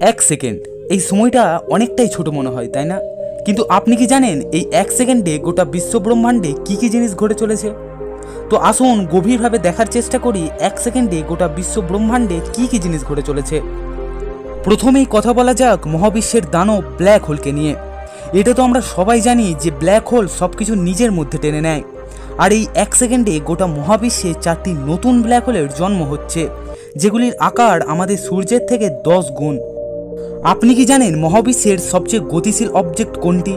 এক সেকেন্ড। এই সময়টা অনেকটাই ছোট মনে হয়, তাই না? কিন্তু আপনি কি জানেন এই এক সেকেন্ডে গোটা বিশ্ব ব্রহ্মাণ্ডে কী কী জিনিস ঘটে চলেছে? তো আসুন গভীরভাবে দেখার চেষ্টা করি এক সেকেন্ডে গোটা বিশ্ব ব্রহ্মাণ্ডে কী কী জিনিস ঘটে চলেছে। প্রথমেই কথা বলা যাক মহাবিশ্বের দানব ব্ল্যাক হোলকে নিয়ে। এটা তো আমরা সবাই জানি যে ব্ল্যাক হোল সব কিছু নিজের মধ্যে টেনে নেয়। আর এই এক সেকেন্ডে গোটা মহাবিশ্বে চারটি নতুন ব্ল্যাক হোলের জন্ম হচ্ছে। যেগুলির আকার আমাদের সূর্যের থেকে দশ গুণ। আপনি কি জানেন মহাবিশ্বের সবচেয়ে গতিশীল অবজেক্ট কোনটি?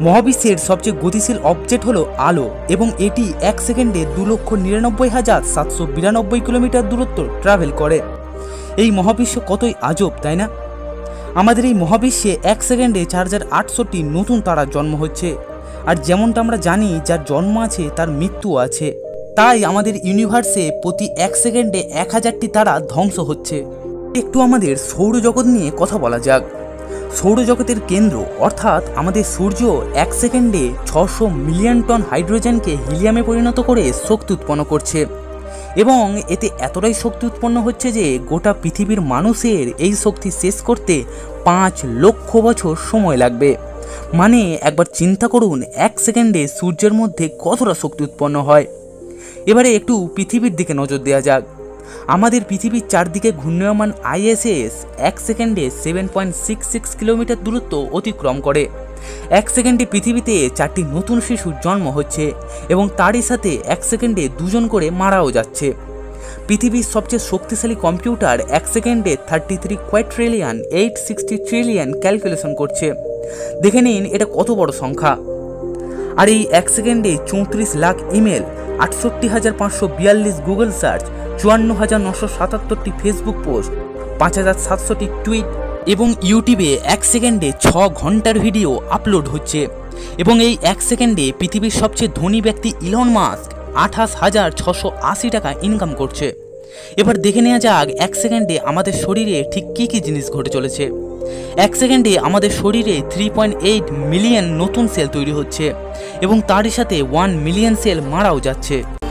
মহাবিশ্বের সবচেয়ে গতিশীল অবজেক্ট হলো আলো, এবং এটি এক সেকেন্ডে দু লক্ষ নিরানব্বই হাজার সাতশো বিরানব্বই কিলোমিটার দূরত্ব ট্রাভেল করে। এই মহাবিশ্ব কতই আজব, তাই না? আমাদের এই মহাবিশ্বে এক সেকেন্ডে চার হাজার আটশোটি নতুন তারার জন্ম হচ্ছে, আর যেমনটা আমরা জানি যার জন্ম আছে তার মৃত্যু আছে। তাই আমাদের ইউনিভার্সে প্রতি এক সেকেন্ডে এক হাজারটি তারা ধ্বংস হচ্ছে। একটু আমাদের সৌরজগৎ নিয়ে কথা বলা যাক। সৌরজগতের কেন্দ্র, অর্থাৎ আমাদের সূর্য এক সেকেন্ডে ছশো মিলিয়ন টন হাইড্রোজেনকে হিলিয়ামে পরিণত করে শক্তি উৎপন্ন করছে। এবং এতে এতটাই শক্তি উৎপন্ন হচ্ছে যে গোটা পৃথিবীর মানুষের এই শক্তি শেষ করতে পাঁচ লক্ষ বছর সময় লাগবে। মানে একবার চিন্তা করুন, এক সেকেন্ডে সূর্যের মধ্যে কতটা শক্তি উৎপন্ন হয়? এবারে একটু পৃথিবীর দিকে নজর দেওয়া যাক। আমাদের পৃথিবীর চারদিকে ঘূর্ণায়মান আইএসএস এক সেকেন্ডে seven point six six kilometre দূরত্ব অতিক্রম করে। এক সেকেন্ডে পৃথিবীতে চারটি নতুন শিশুর জন্ম হচ্ছে এবং তারই সাথে এক সেকেন্ডে দুজন করে মারাও যাচ্ছে। পৃথিবীর সবচেয়ে শক্তিশালী কম্পিউটার এক সেকেন্ডে thirty three quadrillion eight sixty trillion calculation করছে। দেখে নিন এটা কত বড় সংখ্যা। আর এই এক সেকেন্ডে চৌত্রিশ লাখ ইমেল আটষট্টি হাজার পাঁচশো বিয়াল্লিশ গুগল সার্চ, চুয়ান্ন হাজার নশো সাতাত্তরটি ফেসবুক পোস্ট, পাঁচ হাজার সাতশোটি টুইট এবং ইউটিউবে এক সেকেন্ডে ছ ঘণ্টার ভিডিও আপলোড হচ্ছে। এবং এই এক সেকেন্ডে পৃথিবীর সবচেয়ে ধনী ব্যক্তি ইলন মাস্ক আঠাশ হাজার ছশো আশি টাকা ইনকাম করছে। এবার দেখে নেওয়া যাক এক সেকেন্ডে আমাদের শরীরে ঠিক কী কী জিনিস ঘটে চলেছে। এক সেকেন্ডে আমাদের শরীরে থ্রি পয়েন্ট এইট মিলিয়ন নতুন সেল তৈরি হচ্ছে এবং তারই সাথে ওয়ান মিলিয়ন সেল মারাও যাচ্ছে।